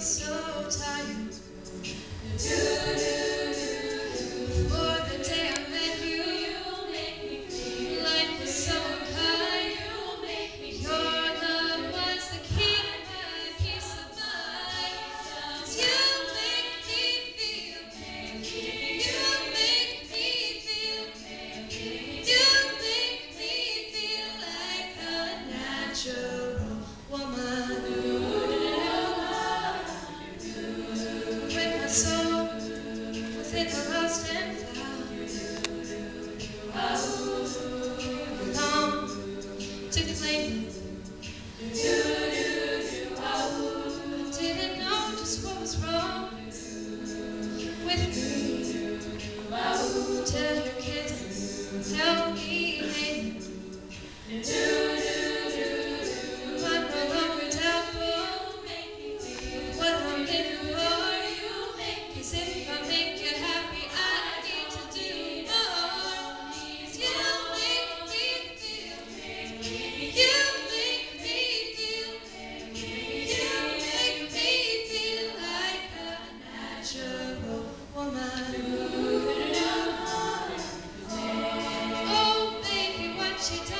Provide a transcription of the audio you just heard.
so tired. Typically baby,